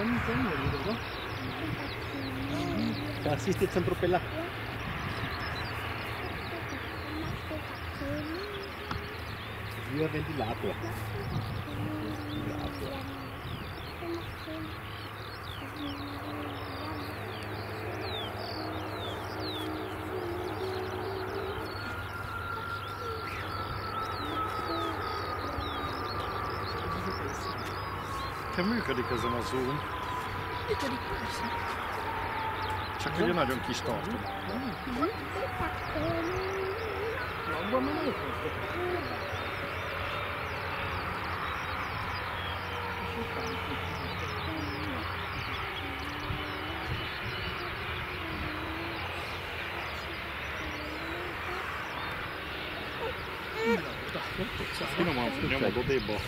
Oni ten je dobro? Tak si teď jsem propila. Via ventilator. Ventilator. Te működik ezen a zoom, Működik persze. csak ugye nagyon kis tartom. Abban már nagyon fontos. Finoman nyomod odébb a